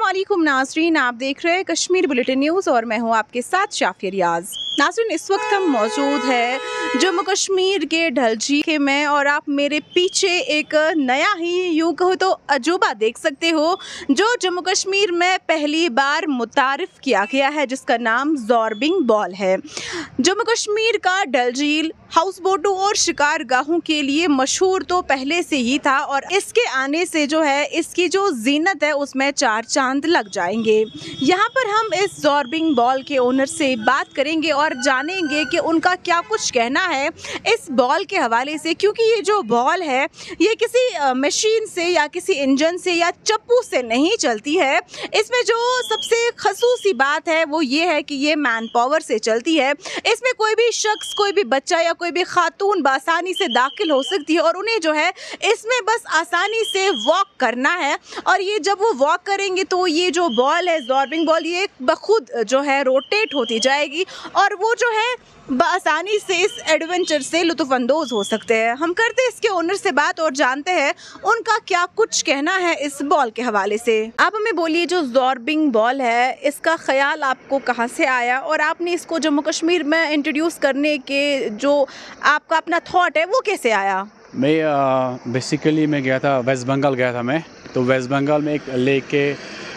वालेकुम नाजरीन, आप देख रहे हैं कश्मीर बुलेटिन न्यूज़ और मैं हूँ आपके साथ शाफिर रियाज। नाजरीन इस वक्त हम मौजूद है जम्मू कश्मीर के ढलजी में और आप मेरे पीछे एक नया ही यूँ कहो तो अजूबा देख सकते हो, जो जम्मू कश्मीर में पहली बार मुतारफ़ किया गया है, जिसका नाम जॉर्बिंग बॉल है। जम्मू कश्मीर का डल झील हाउस बोटों और शिकार गाहों के लिए मशहूर तो पहले से ही था और इसके आने से जो है, इसकी जो जीनत है, उसमें चार चाँद लग जाएँगे। यहाँ पर हम इस जॉर्बिंग बॉल के ओनर से बात करेंगे और जानेंगे कि उनका क्या कुछ कहना है इस बॉल के हवाले से, क्योंकि ये जो बॉल है, ये किसी मशीन से या किसी इंजन से या चप्पू से नहीं चलती है। इसमें जो सबसे खसूसी बात है, वो ये है कि ये मैन पावर से चलती है। इसमें कोई भी शख्स, कोई भी बच्चा या कोई भी खातून बसानी से दाखिल हो सकती है और उन्हें जो है, इसमें बस आसानी से वॉक करना है। और ये जब वो वॉक करेंगे तो ये जो बॉल है जॉर्बिंग बॉल ये बखुद जो है रोटेट होती जाएगी। और वो जो है बसानी से इस एडवेंचर से लुत्फ़अंदोज़ हो सकते हैं। हम करते हैं इसके ओनर से बात और जानते हैं उनका क्या कुछ कहना है इस बॉल के हवाले से। आप हमें बोलिए जो जॉर्बिंग बॉल है इसका ख्याल आपको कहाँ से आया? और आपने इसको जम्मू कश्मीर में इंट्रोड्यूस करने के जो आपका अपना थाट है वो कैसे आया? मैं बेसिकली मैं गया था वेस्ट बंगाल गया था मैं। तो वेस्ट बंगाल में एक लेक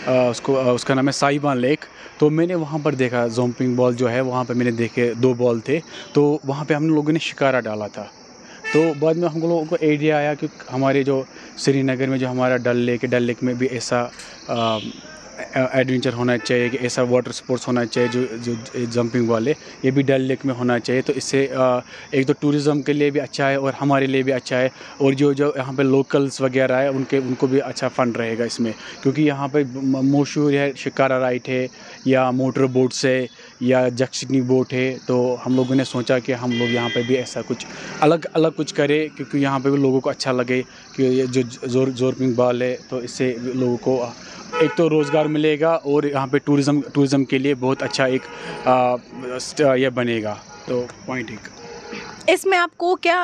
आ, उसको उसका नाम है साइबान लेक तो मैंने वहाँ पर देखा जोम्पिंग बॉल जो है, वहाँ पर मैंने देखे दो बॉल थे। तो वहाँ पर हम लोगों ने शिकारा डाला था। तो बाद में हम लोगों को आइडिया आया कि हमारे जो श्रीनगर में जो हमारा डल लेक है डल लेक में भी ऐसा एडवेंचर होना चाहिए, कि ऐसा वाटर स्पोर्ट्स होना चाहिए जो जो जंपिंग वाले, ये भी डल लेक में होना चाहिए। तो इससे एक तो टूरिज़्म के लिए भी अच्छा है और हमारे लिए भी अच्छा है। और जो जो यहाँ पे लोकल्स वगैरह है, उनके, उनको भी अच्छा फ़ंड रहेगा इसमें। क्योंकि यहाँ पे मशहूर है शिकारा राइट है, या मोटर बोट्स है या जक्शनी बोट है तो हम लोगों ने सोचा कि हम लोग यहाँ पे भी ऐसा कुछ अलग अलग कुछ करें, क्योंकि यहाँ पे भी लोगों को अच्छा लगे कि ये जो ज़ोर जोरपिंग बॉल है तो इससे लोगों को एक तो रोज़गार मिलेगा और यहाँ पे टूरिज़्म टूरिज़्म के लिए बहुत अच्छा एक यह बनेगा। तो पॉइंट एक। इसमें आपको क्या,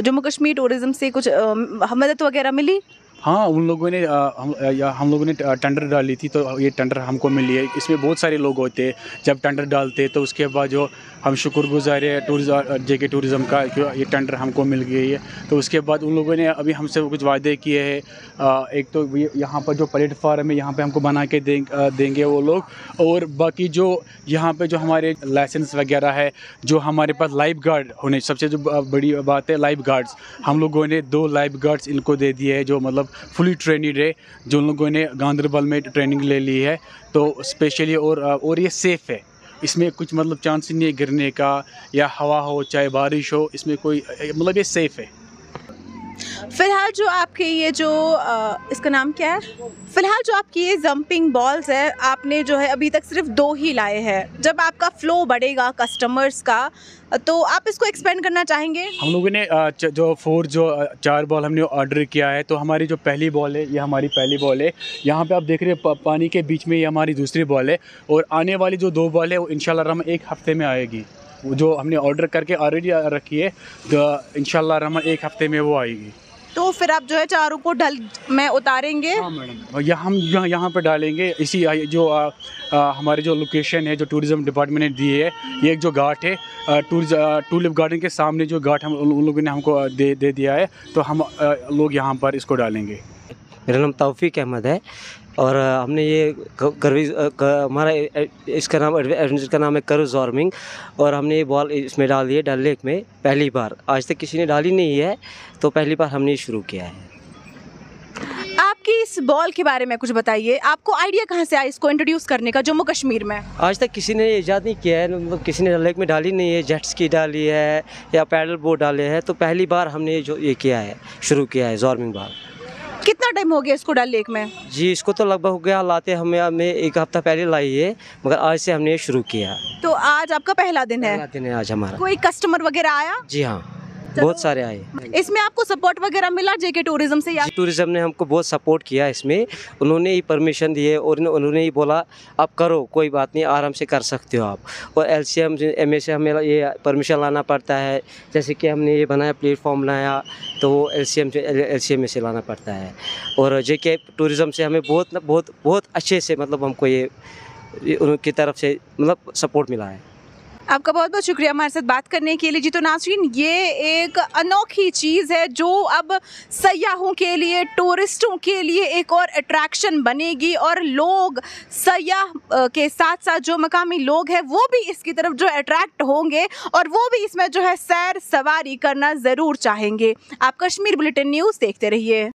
जम्मू कश्मीर टूरिज़्म से कुछ मदद वगैरह मिली? हाँ उन लोगों ने आ, हम या हम लोगों ने टेंडर डाली थी तो ये टेंडर हमको मिली है। इसमें बहुत सारे लोग होते जब टेंडर डालते तो उसके बाद जो हम शुक्रगुजार है टूरिज़म जे के टूरिज़म का ये टेंडर हमको मिल गई है। तो उसके बाद उन लोगों ने अभी हमसे कुछ वादे किए हैं। एक तो यहाँ पर जो प्लेटफार्म है यहाँ पे हमको बना के दें, देंगे वो लोग। और बाकी जो यहाँ पे जो हमारे लाइसेंस वगैरह है जो हमारे पास लाइफ गार्ड होने सबसे जो बड़ी बात है लाइफ गार्ड्स। हम लोगों ने दो लाइफ गार्ड्स इनको दे दिए है जो मतलब फुली ट्रेनिड है जो लोगों ने गांधरबल में ट्रेनिंग ले ली है। तो स्पेशली और और ये सेफ़ है। इसमें कुछ मतलब चांस नहीं है, गिरने का या हवा हो, चाहे बारिश हो, इसमें कोई मतलब ये सेफ़ है। फ़िलहाल जो आपके ये जो आ, इसका नाम क्या है? फ़िलहाल जो आपकी ये जंपिंग बॉल्स है आपने जो है अभी तक सिर्फ़ दो ही लाए हैं। जब आपका फ़्लो बढ़ेगा कस्टमर्स का तो आप इसको एक्सपेंड करना चाहेंगे? हम लोगों ने जो फोर जो चार बॉल हमने ऑर्डर किया है तो हमारी जो पहली बॉल है ये हमारी पहली बॉल है। यहाँ पे आप देख रहे हैं पानी के बीच में ये हमारी दूसरी बॉल है और आने वाली जो दो बॉल है वो इन एक हफ़्ते में आएगी। जो हमने ऑर्डर करके ऑलरेडी रखी है तो इन रहमान एक हफ़्ते में वो आएगी। तो फिर आप जो है चारों को ढल में उतारेंगे? हाँ मैडम। यहाँ हम यहाँ यहाँ पर डालेंगे। इसी जो आ, आ, हमारे जो लोकेशन है जो टूरिज़्म डिपार्टमेंट ने दी है ये एक जो घाट है टूलिप गार्डन के सामने जो घाट हम उन लोगों ने हमको दे दे दिया है तो हम आ, लोग यहाँ पर इसको डालेंगे। मेरा नाम तौफीक अहमद है। और हमने ये करवी हमारा इसका नाम एडवेंचर का नाम है कर जॉर्मिंग। और हमने ये बॉल इसमें डाल दी है डल लेक में पहली बार। आज तक किसी ने डाली नहीं है तो पहली बार हमने ये शुरू किया है। आपकी इस बॉल के बारे में कुछ बताइए। आपको आइडिया कहाँ से आया इसको इंट्रोड्यूस करने का जम्मू कश्मीर में? आज तक किसी ने ईजाद नहीं किया है मतलब किसी ने डल लेक में डाली नहीं है जेट्स की डाली है या पैडल बोट डाले हैं तो पहली बार हमने जो ये किया है शुरू किया है जॉर्मिंग बॉल। टाइम हो गया इसको डल लेक में? जी इसको तो लगभग हो गया लाते हमें हमें एक हफ़्ता पहले लाई है मगर आज से हमने शुरू किया। तो आज आपका पहला दिन है? पहला दिन है आज हमारा। कोई कस्टमर वगैरह आया? जी हाँ। बहुत सारे आए। इसमें आपको सपोर्ट वगैरह मिला जेके टूरिज़्म से या टूरिज़्म ने हमको बहुत सपोर्ट किया इसमें। उन्होंने ही परमिशन दिए और उन्होंने- ही बोला आप करो कोई बात नहीं आराम से कर सकते हो आप। और एल सी एम एम से हमें ये परमिशन लाना पड़ता है। जैसे कि हमने ये बनाया प्लेटफॉर्म बनाया तो वो एल सी एम से एल सी एम से लाना पड़ता है। और जे के टूरिज़म से हमें बहुत बहुत बहुत अच्छे से मतलब हमको ये उनकी तरफ़ से मतलब सपोर्ट मिला है। आपका बहुत बहुत शुक्रिया हमारे साथ बात करने के लिए। जी तो नासरीन ये एक अनोखी चीज़ है जो अब सयाहों के लिए, टूरिस्टों के लिए एक और अट्रैक्शन बनेगी और लोग सयाह के साथ साथ जो मकामी लोग हैं, वो भी इसकी तरफ़ जो अट्रैक्ट होंगे और वो भी इसमें जो है सैर सवारी करना ज़रूर चाहेंगे। आप कश्मीर बुलेटिन न्यूज़ देखते रहिए।